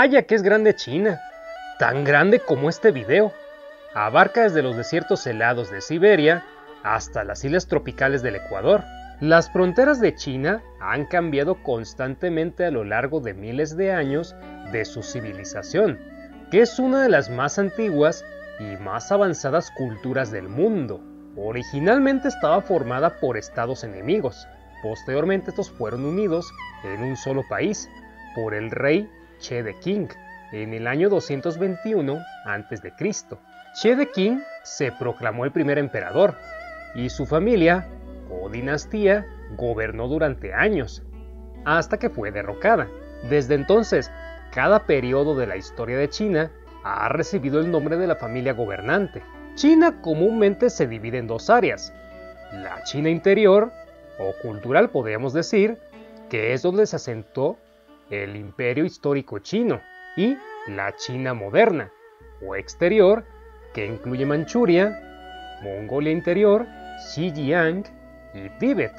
Vaya que es grande China, tan grande como este video. Abarca desde los desiertos helados de Siberia hasta las islas tropicales del Ecuador. Las fronteras de China han cambiado constantemente a lo largo de miles de años de su civilización, que es una de las más antiguas y más avanzadas culturas del mundo. Originalmente estaba formada por estados enemigos, posteriormente estos fueron unidos en un solo país por el rey Che de King en el año 221 a.C. Che de King se proclamó el primer emperador y su familia o dinastía gobernó durante años, hasta que fue derrocada. Desde entonces, cada periodo de la historia de China ha recibido el nombre de la familia gobernante. China comúnmente se divide en dos áreas. La China interior, o cultural podríamos decir, que es donde se asentó el imperio histórico chino, y la China moderna, o exterior, que incluye Manchuria, Mongolia interior, Xinjiang y Tíbet,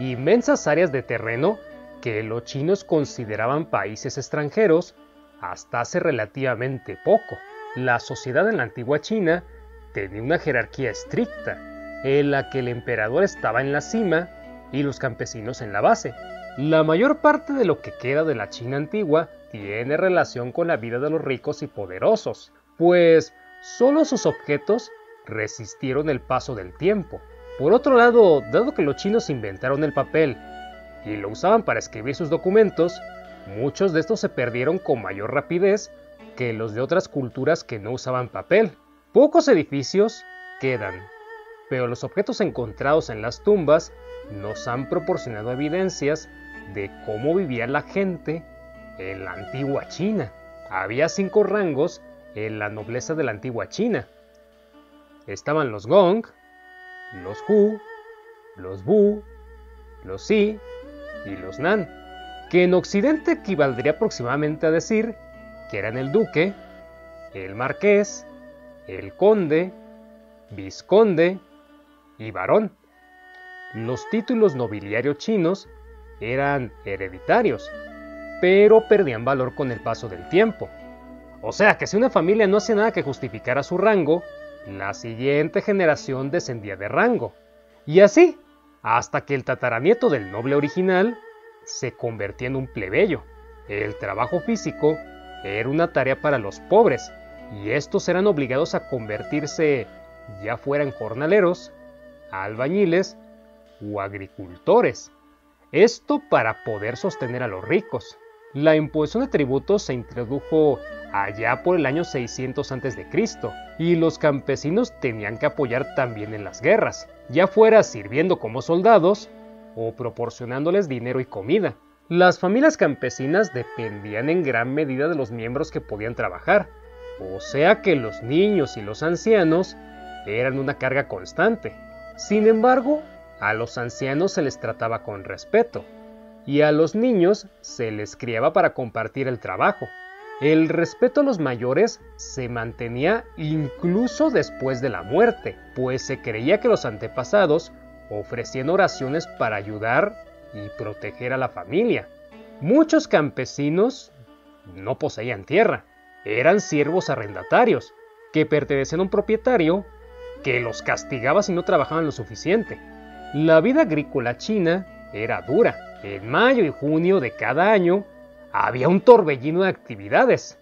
inmensas áreas de terreno que los chinos consideraban países extranjeros hasta hace relativamente poco. La sociedad en la antigua China tenía una jerarquía estricta, en la que el emperador estaba en la cima y los campesinos en la base. La mayor parte de lo que queda de la China antigua tiene relación con la vida de los ricos y poderosos, pues solo sus objetos resistieron el paso del tiempo. Por otro lado, dado que los chinos inventaron el papel y lo usaban para escribir sus documentos, muchos de estos se perdieron con mayor rapidez que los de otras culturas que no usaban papel. Pocos edificios quedan, pero los objetos encontrados en las tumbas nos han proporcionado evidencias de cómo vivía la gente en la antigua China. Había cinco rangos en la nobleza de la antigua China. Estaban los Gong, los Hu, los Bu, los Si y los Nan, que en Occidente equivaldría aproximadamente a decir que eran el duque, el marqués, el conde, vizconde y varón. Los títulos nobiliarios chinos eran hereditarios, pero perdían valor con el paso del tiempo. O sea que si una familia no hacía nada que justificara su rango, la siguiente generación descendía de rango. Y así, hasta que el tataranieto del noble original se convertía en un plebeyo. El trabajo físico era una tarea para los pobres, y estos eran obligados a convertirse, ya fueran jornaleros, albañiles o agricultores. Esto para poder sostener a los ricos. La imposición de tributos se introdujo allá por el año 600 a.C. y los campesinos tenían que apoyar también en las guerras, ya fuera sirviendo como soldados o proporcionándoles dinero y comida. Las familias campesinas dependían en gran medida de los miembros que podían trabajar, o sea que los niños y los ancianos eran una carga constante. Sin embargo, a los ancianos se les trataba con respeto, y a los niños se les criaba para compartir el trabajo. El respeto a los mayores se mantenía incluso después de la muerte, pues se creía que los antepasados ofrecían oraciones para ayudar y proteger a la familia. Muchos campesinos no poseían tierra, eran siervos arrendatarios, que pertenecían a un propietario que los castigaba si no trabajaban lo suficiente. La vida agrícola china era dura. En mayo y junio de cada año había un torbellino de actividades,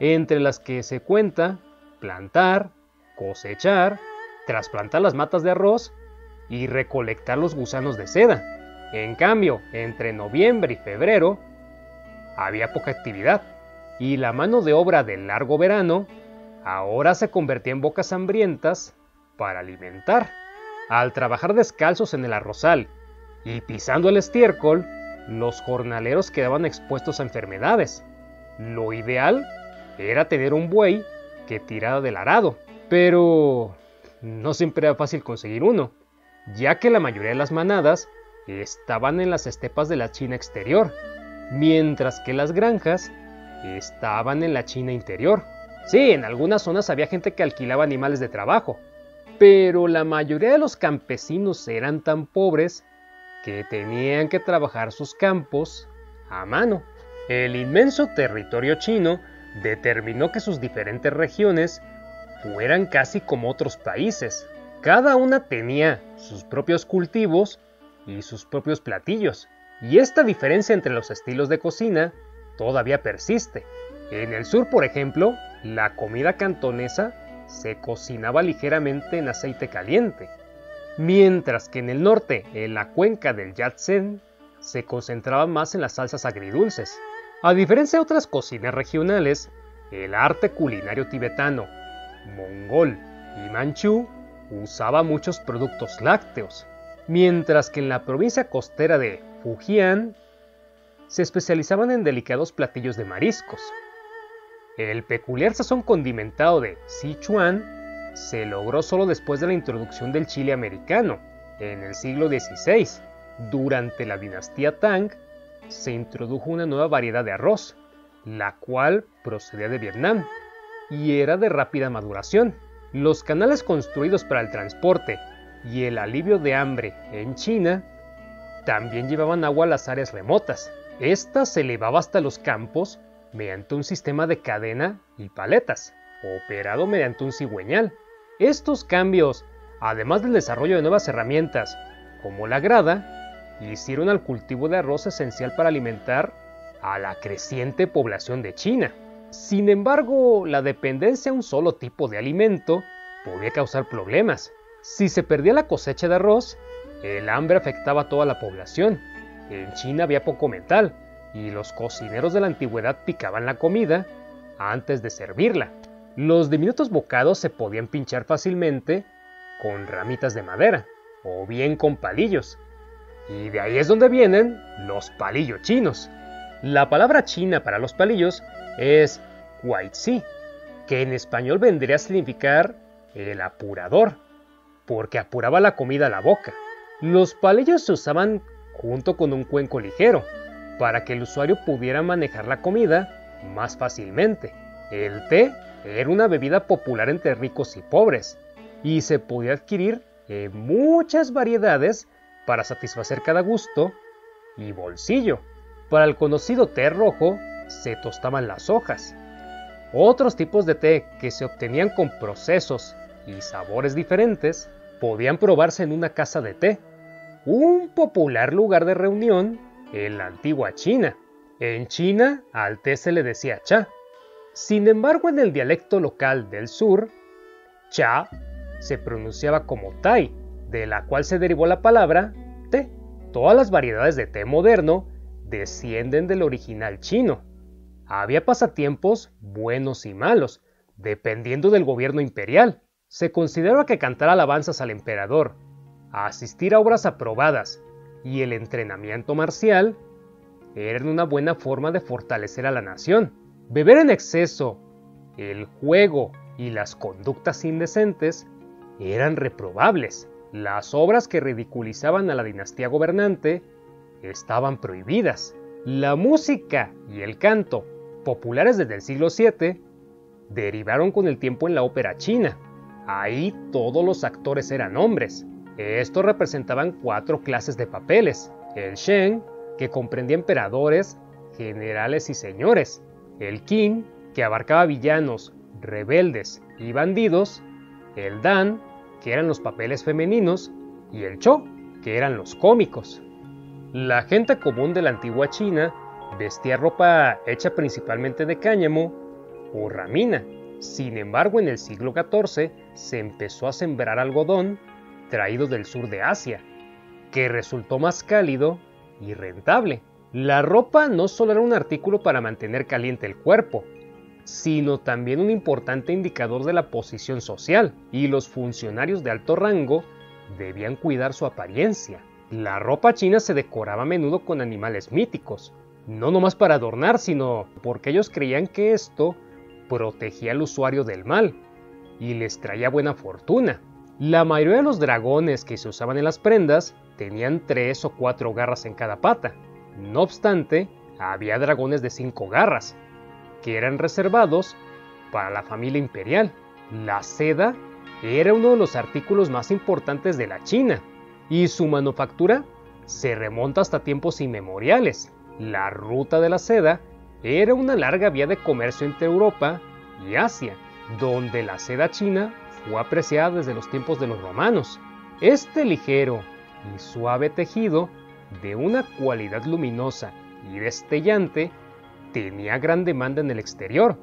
entre las que se cuenta plantar, cosechar, trasplantar las matas de arroz y recolectar los gusanos de seda. En cambio, entre noviembre y febrero había poca actividad y la mano de obra del largo verano ahora se convertía en bocas hambrientas para alimentar. Al trabajar descalzos en el arrozal y pisando el estiércol, los jornaleros quedaban expuestos a enfermedades. Lo ideal era tener un buey que tirara del arado, pero no siempre era fácil conseguir uno, ya que la mayoría de las manadas estaban en las estepas de la China exterior, mientras que las granjas estaban en la China interior. Sí, en algunas zonas había gente que alquilaba animales de trabajo, pero la mayoría de los campesinos eran tan pobres que tenían que trabajar sus campos a mano. El inmenso territorio chino determinó que sus diferentes regiones fueran casi como otros países. Cada una tenía sus propios cultivos y sus propios platillos. Y esta diferencia entre los estilos de cocina todavía persiste. En el sur, por ejemplo, la comida cantonesa se cocinaba ligeramente en aceite caliente, mientras que en el norte, en la cuenca del Yatsen, se concentraba más en las salsas agridulces. A diferencia de otras cocinas regionales, el arte culinario tibetano, mongol y manchú usaba muchos productos lácteos, mientras que en la provincia costera de Fujian se especializaban en delicados platillos de mariscos. El peculiar sazón condimentado de Sichuan se logró solo después de la introducción del chile americano, en el siglo XVI. Durante la dinastía Tang se introdujo una nueva variedad de arroz, la cual procedía de Vietnam y era de rápida maduración. Los canales construidos para el transporte y el alivio de hambre en China también llevaban agua a las áreas remotas. Esta se elevaba hasta los campos mediante un sistema de cadena y paletas, operado mediante un cigüeñal. Estos cambios, además del desarrollo de nuevas herramientas, como la grada, hicieron al cultivo de arroz esencial para alimentar a la creciente población de China. Sin embargo, la dependencia a un solo tipo de alimento podía causar problemas. Si se perdía la cosecha de arroz, el hambre afectaba a toda la población. En China había poco metal y los cocineros de la antigüedad picaban la comida antes de servirla. Los diminutos bocados se podían pinchar fácilmente con ramitas de madera o bien con palillos. Y de ahí es donde vienen los palillos chinos. La palabra china para los palillos es huaizi, que en español vendría a significar el apurador, porque apuraba la comida a la boca. Los palillos se usaban junto con un cuenco ligero, para que el usuario pudiera manejar la comida más fácilmente. El té era una bebida popular entre ricos y pobres, y se podía adquirir en muchas variedades para satisfacer cada gusto y bolsillo. Para el conocido té rojo se tostaban las hojas. Otros tipos de té que se obtenían con procesos y sabores diferentes podían probarse en una casa de té un popular lugar de reunión en la antigua China. En China al té se le decía cha. Sin embargo, en el dialecto local del sur, cha se pronunciaba como tai, de la cual se derivó la palabra té. Todas las variedades de té moderno descienden del original chino. Había pasatiempos buenos y malos, dependiendo del gobierno imperial. Se consideraba que cantar alabanzas al emperador asistir a obras aprobadas y el entrenamiento marcial eran una buena forma de fortalecer a la nación. Beber en exceso, el juego y las conductas indecentes eran reprobables. Las obras que ridiculizaban a la dinastía gobernante estaban prohibidas. La música y el canto, populares desde el siglo VII, derivaron con el tiempo en la ópera china. Ahí todos los actores eran hombres. Estos representaban cuatro clases de papeles. El Shen, que comprendía emperadores, generales y señores. El Qin, que abarcaba villanos, rebeldes y bandidos. El Dan, que eran los papeles femeninos. Y el Cho, que eran los cómicos. La gente común de la antigua China vestía ropa hecha principalmente de cáñamo o ramina. Sin embargo, en el siglo XIV se empezó a sembrar algodón traído del sur de Asia, que resultó más cálido y rentable. La ropa no solo era un artículo para mantener caliente el cuerpo, sino también un importante indicador de la posición social, y los funcionarios de alto rango debían cuidar su apariencia. La ropa china se decoraba a menudo con animales míticos, no nomás para adornar, sino porque ellos creían que esto protegía al usuario del mal y les traía buena fortuna. La mayoría de los dragones que se usaban en las prendas tenían tres o cuatro garras en cada pata. No obstante, había dragones de cinco garras, que eran reservados para la familia imperial. La seda era uno de los artículos más importantes de la China, y su manufactura se remonta hasta tiempos inmemoriales. La ruta de la seda era una larga vía de comercio entre Europa y Asia, donde la seda china fue apreciada desde los tiempos de los romanos. Este ligero y suave tejido, de una cualidad luminosa y destellante, tenía gran demanda en el exterior,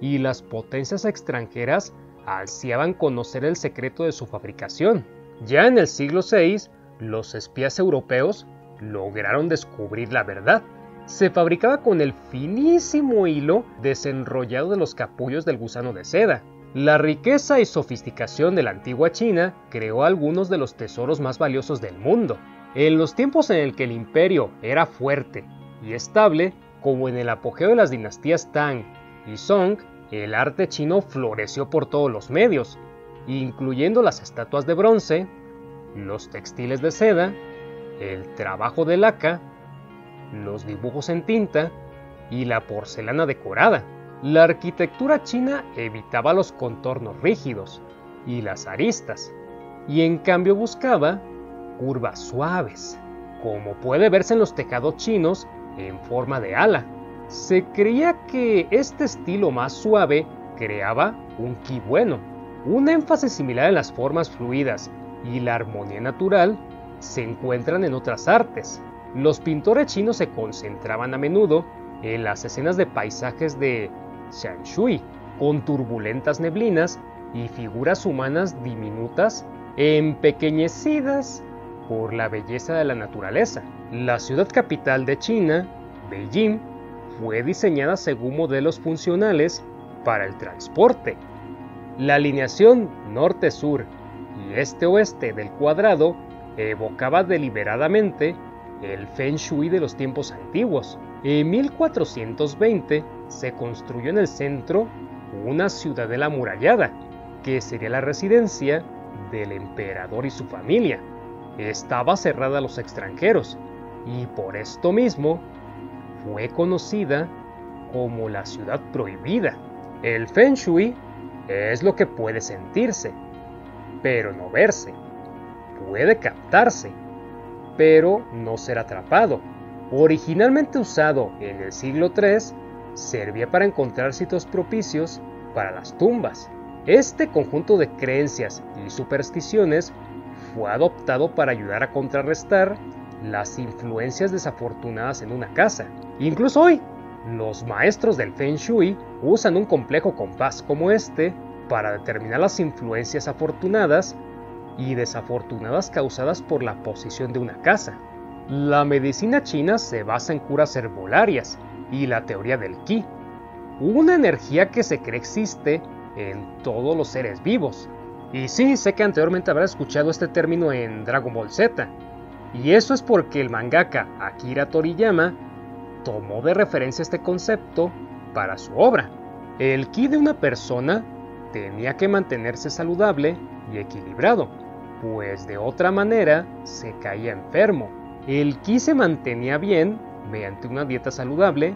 y las potencias extranjeras ansiaban conocer el secreto de su fabricación. Ya en el siglo VI, los espías europeos lograron descubrir la verdad. Se fabricaba con el finísimo hilo desenrollado de los capullos del gusano de seda. La riqueza y sofisticación de la antigua China creó algunos de los tesoros más valiosos del mundo. En los tiempos en el que el imperio era fuerte y estable, como en el apogeo de las dinastías Tang y Song, el arte chino floreció por todos los medios, incluyendo las estatuas de bronce, los textiles de seda, el trabajo de laca, los dibujos en tinta y la porcelana decorada. La arquitectura china evitaba los contornos rígidos y las aristas, y en cambio buscaba curvas suaves, como puede verse en los tejados chinos en forma de ala. Se creía que este estilo más suave creaba un ki bueno. Un énfasis similar en las formas fluidas y la armonía natural se encuentran en otras artes. Los pintores chinos se concentraban a menudo en las escenas de paisajes de Shanshui, con turbulentas neblinas y figuras humanas diminutas, empequeñecidas por la belleza de la naturaleza. La ciudad capital de China, Beijing, fue diseñada según modelos funcionales para el transporte. La alineación norte-sur y este-oeste del cuadrado evocaba deliberadamente el Feng Shui de los tiempos antiguos. En 1420 se construyó en el centro una ciudadela amurallada, que sería la residencia del emperador y su familia. Estaba cerrada a los extranjeros y por esto mismo fue conocida como la ciudad prohibida. El Feng Shui es lo que puede sentirse, pero no verse. Puede captarse, pero no ser atrapado. Originalmente usado en el siglo III, servía para encontrar sitios propicios para las tumbas. Este conjunto de creencias y supersticiones fue adoptado para ayudar a contrarrestar las influencias desafortunadas en una casa. Incluso hoy, los maestros del Feng Shui usan un complejo compás como este para determinar las influencias afortunadas y desafortunadas causadas por la posición de una casa. La medicina china se basa en curas herbolarias y la teoría del Qi, una energía que se cree existe en todos los seres vivos. Y sí, sé que anteriormente habrá escuchado este término en Dragon Ball Z, y eso es porque el mangaka Akira Toriyama tomó de referencia este concepto para su obra. El ki de una persona tenía que mantenerse saludable y equilibrado, pues de otra manera se caía enfermo. El ki se mantenía bien mediante una dieta saludable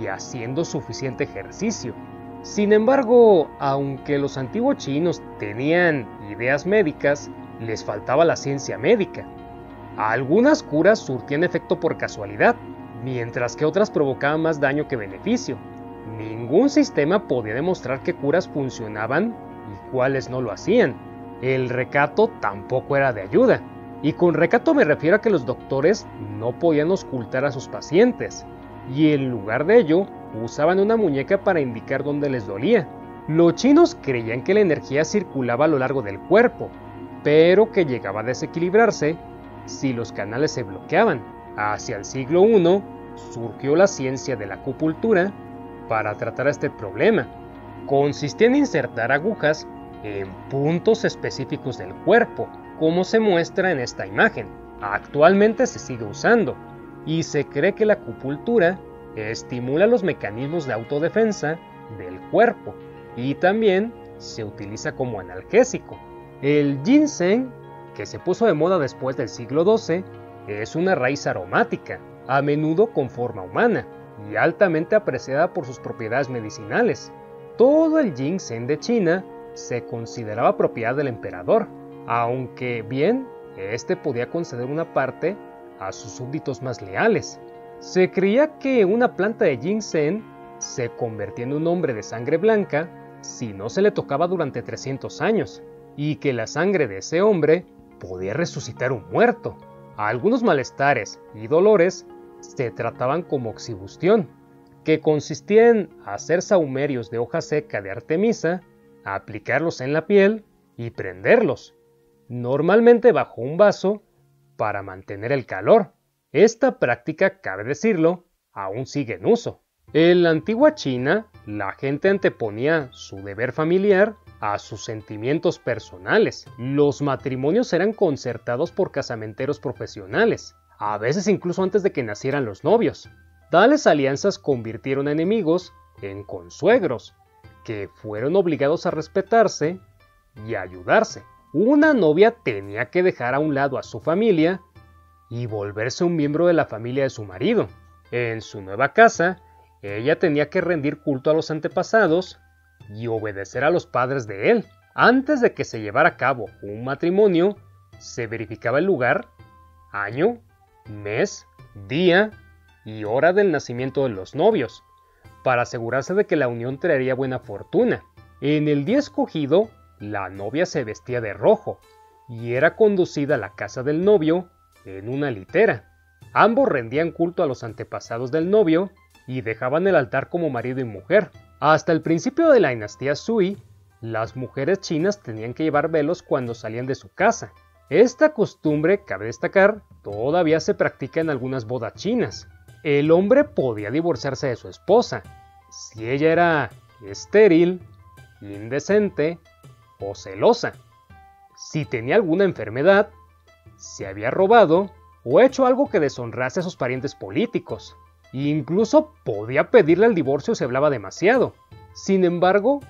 y haciendo suficiente ejercicio. Sin embargo, aunque los antiguos chinos tenían ideas médicas, les faltaba la ciencia médica. Algunas curas surtían efecto por casualidad, mientras que otras provocaban más daño que beneficio. Ningún sistema podía demostrar qué curas funcionaban y cuáles no lo hacían. El recato tampoco era de ayuda. Y con recato me refiero a que los doctores no podían ocultar a sus pacientes, y en lugar de ello usaban una muñeca para indicar dónde les dolía. Los chinos creían que la energía circulaba a lo largo del cuerpo, pero que llegaba a desequilibrarse si los canales se bloqueaban. Hacia el siglo I surgió la ciencia de la acupuntura para tratar este problema. Consistía en insertar agujas en puntos específicos del cuerpo, como se muestra en esta imagen. Actualmente se sigue usando y se cree que la acupuntura estimula los mecanismos de autodefensa del cuerpo y también se utiliza como analgésico. El ginseng que se puso de moda después del siglo XII, es una raíz aromática, a menudo con forma humana, y altamente apreciada por sus propiedades medicinales. Todo el ginseng de China se consideraba propiedad del emperador, aunque bien, este podía conceder una parte a sus súbditos más leales. Se creía que una planta de ginseng se convertía en un hombre de sangre blanca si no se le tocaba durante 300 años, y que la sangre de ese hombre podía resucitar un muerto. Algunos malestares y dolores se trataban como oxibustión, que consistía en hacer saumerios de hoja seca de artemisa, aplicarlos en la piel y prenderlos, normalmente bajo un vaso, para mantener el calor. Esta práctica, cabe decirlo, aún sigue en uso. En la antigua China, la gente anteponía su deber familiar a sus sentimientos personales. Los matrimonios eran concertados por casamenteros profesionales, a veces incluso antes de que nacieran los novios. Tales alianzas convirtieron a enemigos en consuegros, fueron obligados a respetarse y ayudarse. Una novia tenía que dejar a un lado a su familia y volverse un miembro de la familia de su marido. En su nueva casa, ella tenía que rendir culto a los antepasados y obedecer a los padres de él. Antes de que se llevara a cabo un matrimonio, se verificaba el lugar, año, mes, día y hora del nacimiento de los novios, para asegurarse de que la unión traería buena fortuna. En el día escogido, la novia se vestía de rojo y era conducida a la casa del novio en una litera. Ambos rendían culto a los antepasados del novio y dejaban el altar como marido y mujer. Hasta el principio de la dinastía Sui, las mujeres chinas tenían que llevar velos cuando salían de su casa. Esta costumbre, cabe destacar, todavía se practica en algunas bodas chinas. El hombre podía divorciarse de su esposa si ella era estéril, indecente o celosa, si tenía alguna enfermedad, si había robado o hecho algo que deshonrase a sus parientes políticos. Incluso podía pedirle el divorcio si hablaba demasiado. Sin embargo,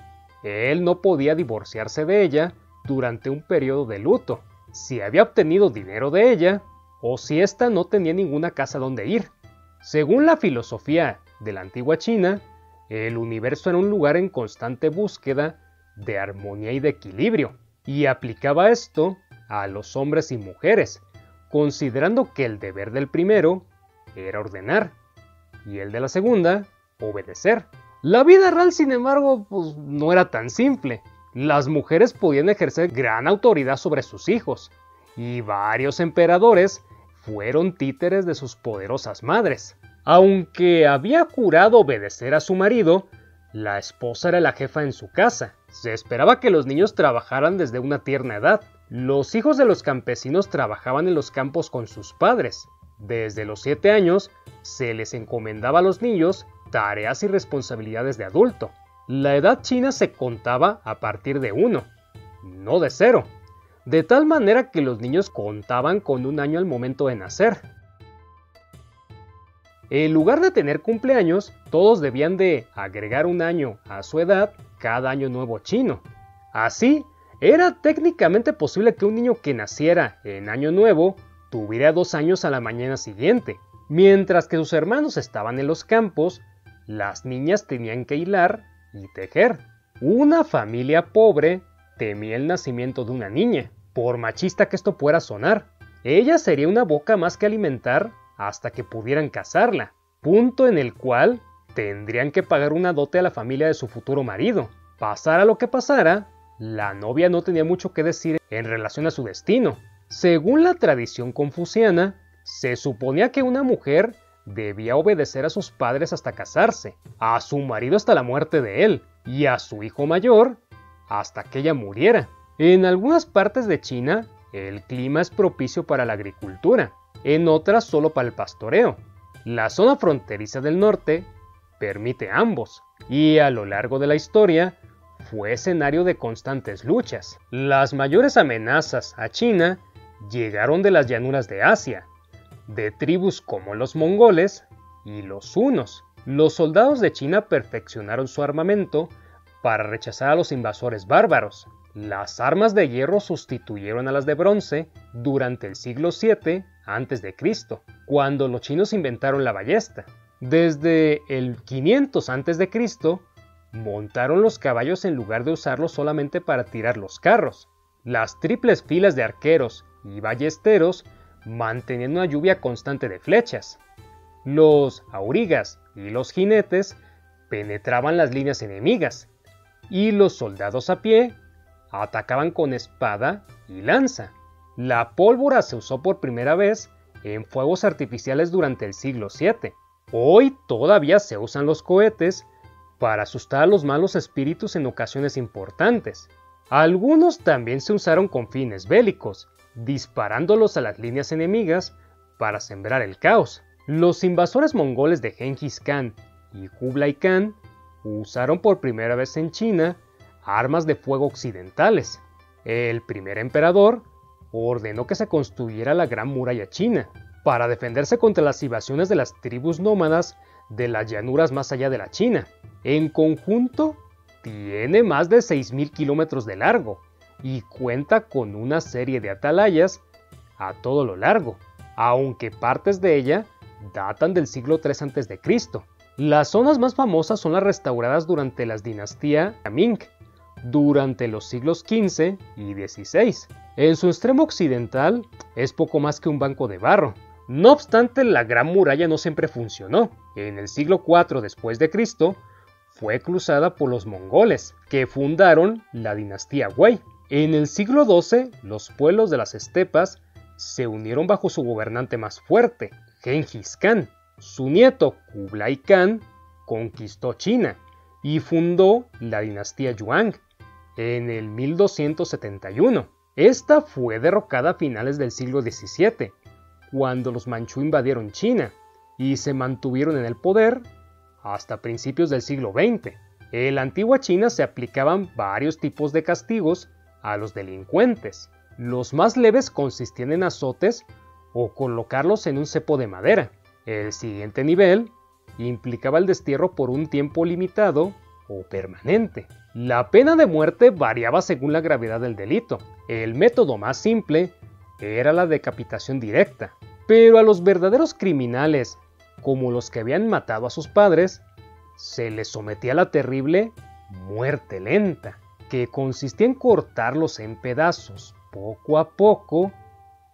él no podía divorciarse de ella durante un periodo de luto, si había obtenido dinero de ella o si ésta no tenía ninguna casa donde ir. Según la filosofía de la antigua China, el universo era un lugar en constante búsqueda de armonía y de equilibrio, y aplicaba esto a los hombres y mujeres, considerando que el deber del primero era ordenar y el de la segunda, obedecer. La vida real, sin embargo, pues no era tan simple. Las mujeres podían ejercer gran autoridad sobre sus hijos, y varios emperadores fueron títeres de sus poderosas madres. Aunque había jurado obedecer a su marido, la esposa era la jefa en su casa. Se esperaba que los niños trabajaran desde una tierna edad. Los hijos de los campesinos trabajaban en los campos con sus padres. Desde los 7 años se les encomendaba a los niños tareas y responsabilidades de adulto. La edad china se contaba a partir de uno, no de cero, de tal manera que los niños contaban con un año al momento de nacer. En lugar de tener cumpleaños, todos debían de agregar un año a su edad cada año nuevo chino. Así, era técnicamente posible que un niño que naciera en año nuevo tuviera dos años a la mañana siguiente. Mientras que sus hermanos estaban en los campos, las niñas tenían que hilar y tejer. Una familia pobre temía el nacimiento de una niña, por machista que esto pueda sonar. Ella sería una boca más que alimentar hasta que pudieran casarla, punto en el cual tendrían que pagar una dote a la familia de su futuro marido. Pasara lo que pasara, la novia no tenía mucho que decir en relación a su destino. Según la tradición confuciana, se suponía que una mujer debía obedecer a sus padres hasta casarse, a su marido hasta la muerte de él, y a su hijo mayor hasta que ella muriera. En algunas partes de China, el clima es propicio para la agricultura, en otras solo para el pastoreo. La zona fronteriza del norte permite ambos, y a lo largo de la historia fue escenario de constantes luchas. Las mayores amenazas a China llegaron de las llanuras de Asia, de tribus como los mongoles y los hunos. Los soldados de China perfeccionaron su armamento para rechazar a los invasores bárbaros. Las armas de hierro sustituyeron a las de bronce durante el siglo VII a.C., cuando los chinos inventaron la ballesta. Desde el 500 a.C., montaron los caballos en lugar de usarlos solamente para tirar los carros. Las triples filas de arqueros y ballesteros mantenían una lluvia constante de flechas. Los aurigas y los jinetes penetraban las líneas enemigas y los soldados a pie atacaban con espada y lanza. La pólvora se usó por primera vez en fuegos artificiales durante el siglo VII. Hoy todavía se usan los cohetes para asustar a los malos espíritus en ocasiones importantes. Algunos también se usaron con fines bélicos, disparándolos a las líneas enemigas para sembrar el caos. Los invasores mongoles de Genghis Khan y Kublai Khan usaron por primera vez en China armas de fuego occidentales. El primer emperador ordenó que se construyera la Gran Muralla China para defenderse contra las invasiones de las tribus nómadas de las llanuras más allá de la China. En conjunto, tiene más de 6.000 kilómetros de largo y cuenta con una serie de atalayas a todo lo largo, aunque partes de ella datan del siglo III a.C. Las zonas más famosas son las restauradas durante las dinastías Ming, durante los siglos XV y XVI. En su extremo occidental es poco más que un banco de barro. No obstante, la Gran Muralla no siempre funcionó. En el siglo IV después de Cristo fue cruzada por los mongoles, que fundaron la dinastía Wei. En el siglo XII, los pueblos de las estepas se unieron bajo su gobernante más fuerte, Genghis Khan. Su nieto Kublai Khan conquistó China y fundó la dinastía Yuan en el 1271. Esta fue derrocada a finales del siglo XVII, cuando los manchú invadieron China y se mantuvieron en el poder hasta principios del siglo XX. En la antigua China se aplicaban varios tipos de castigos a los delincuentes. Los más leves consistían en azotes o colocarlos en un cepo de madera. El siguiente nivel implicaba el destierro por un tiempo limitado o permanente. La pena de muerte variaba según la gravedad del delito. El método más simple era la decapitación directa, pero a los verdaderos criminales como los que habían matado a sus padres, se les sometía a la terrible muerte lenta, que consistía en cortarlos en pedazos poco a poco,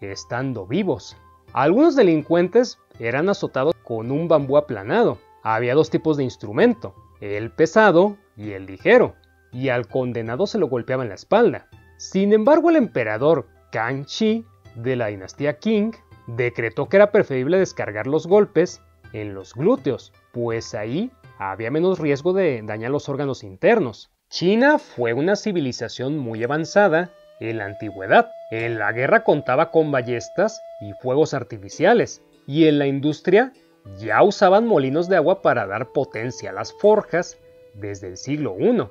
estando vivos. Algunos delincuentes eran azotados con un bambú aplanado. Había dos tipos de instrumento, el pesado y el ligero, y al condenado se lo golpeaba en la espalda. Sin embargo, el emperador Kang Chi de la dinastía Qing decretó que era preferible descargar los golpes en los glúteos, pues ahí había menos riesgo de dañar los órganos internos. China fue una civilización muy avanzada en la antigüedad. En la guerra contaba con ballestas y fuegos artificiales, y en la industria ya usaban molinos de agua para dar potencia a las forjas desde el siglo I.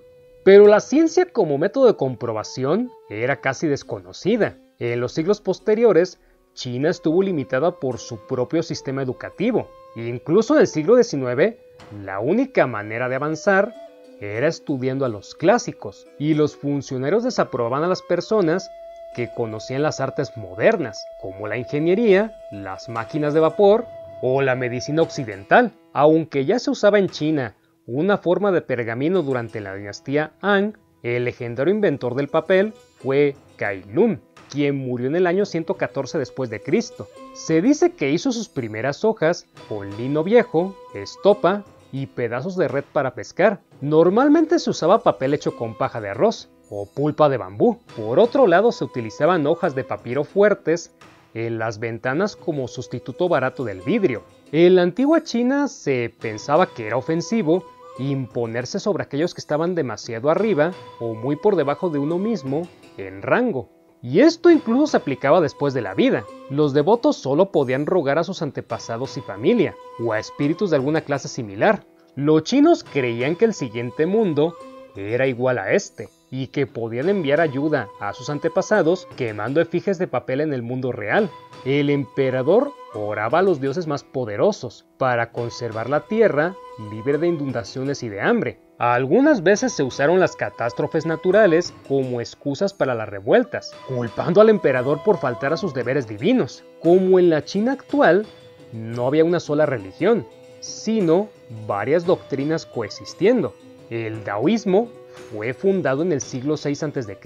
Pero la ciencia como método de comprobación era casi desconocida. En los siglos posteriores, China estuvo limitada por su propio sistema educativo, Incluso en el siglo XIX, la única manera de avanzar era estudiando a los clásicos, y los funcionarios desaprobaban a las personas que conocían las artes modernas, como la ingeniería, las máquinas de vapor o la medicina occidental. Aunque ya se usaba en China una forma de pergamino durante la dinastía Han, el legendario inventor del papel fue Kai Lun, quien murió en el año 114 después de Cristo. Se dice que hizo sus primeras hojas con lino viejo, estopa y pedazos de red para pescar. Normalmente se usaba papel hecho con paja de arroz o pulpa de bambú. Por otro lado se utilizaban hojas de papiro fuertes en las ventanas como sustituto barato del vidrio. En la antigua China se pensaba que era ofensivo imponerse sobre aquellos que estaban demasiado arriba o muy por debajo de uno mismo en rango. Y esto incluso se aplicaba después de la vida. Los devotos solo podían rogar a sus antepasados y familia, o a espíritus de alguna clase similar. Los chinos creían que el siguiente mundo era igual a este, y que podían enviar ayuda a sus antepasados quemando efigies de papel en el mundo real. El emperador oraba a los dioses más poderosos para conservar la tierra libre de inundaciones y de hambre. Algunas veces se usaron las catástrofes naturales como excusas para las revueltas, culpando al emperador por faltar a sus deberes divinos. Como en la China actual, no había una sola religión, sino varias doctrinas coexistiendo. El taoísmo fue fundado en el siglo VI a.C.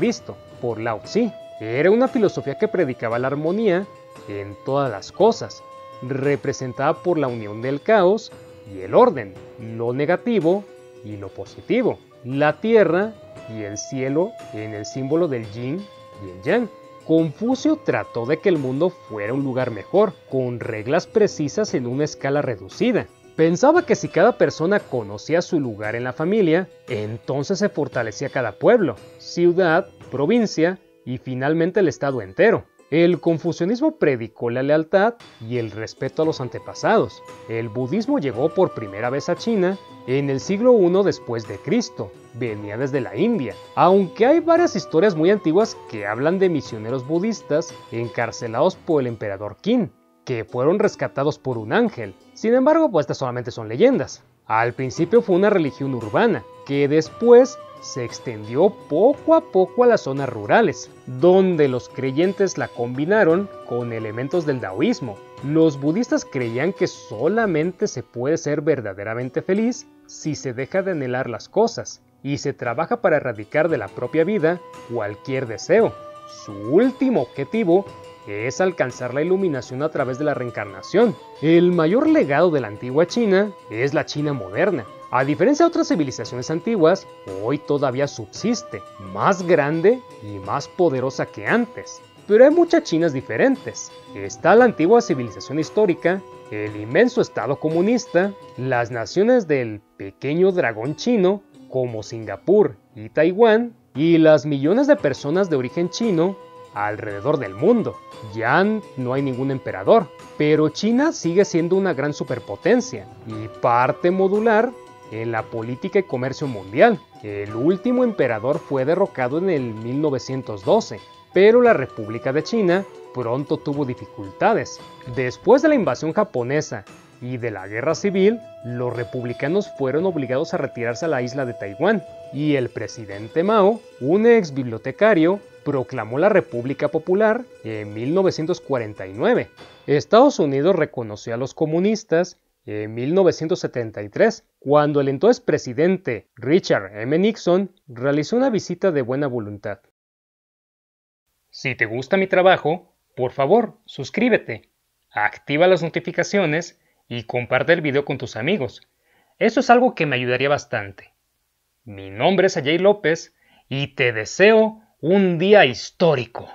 por Lao Tzu. Era una filosofía que predicaba la armonía en todas las cosas, representada por la unión del caos y el orden, lo negativo y lo positivo, la tierra y el cielo en el símbolo del yin y el yang. Confucio trató de que el mundo fuera un lugar mejor, con reglas precisas en una escala reducida. Pensaba que si cada persona conocía su lugar en la familia, entonces se fortalecía cada pueblo, ciudad, provincia y finalmente el Estado entero. El confucianismo predicó la lealtad y el respeto a los antepasados. El budismo llegó por primera vez a China en el siglo I después de Cristo. Venía desde la India, aunque hay varias historias muy antiguas que hablan de misioneros budistas encarcelados por el emperador Qin, fueron rescatados por un ángel. Sin embargo, pues estas solamente son leyendas. Al principio fue una religión urbana, que después se extendió poco a poco a las zonas rurales, donde los creyentes la combinaron con elementos del taoísmo. Los budistas creían que solamente se puede ser verdaderamente feliz si se deja de anhelar las cosas y se trabaja para erradicar de la propia vida cualquier deseo. Su último objetivo es alcanzar la iluminación a través de la reencarnación. El mayor legado de la antigua China es la China moderna, a diferencia de otras civilizaciones antiguas, hoy todavía subsiste, más grande y más poderosa que antes. Pero hay muchas Chinas diferentes. Está la antigua civilización histórica, el inmenso estado comunista, las naciones del pequeño dragón chino, como Singapur y Taiwán, y las millones de personas de origen chino alrededor del mundo. Ya no hay ningún emperador, pero China sigue siendo una gran superpotencia y parte modular en la política y comercio mundial. El último emperador fue derrocado en el 1912, pero la República de China pronto tuvo dificultades. Después de la invasión japonesa y de la guerra civil, los republicanos fueron obligados a retirarse a la isla de Taiwán y el presidente Mao, un ex bibliotecario, proclamó la República Popular en 1949. Estados Unidos reconoció a los comunistas en 1973, cuando el entonces presidente Richard M. Nixon realizó una visita de buena voluntad. Si te gusta mi trabajo, por favor, suscríbete, activa las notificaciones y comparte el video con tus amigos. Eso es algo que me ayudaría bastante. Mi nombre es Ajay López y te deseo un día histórico.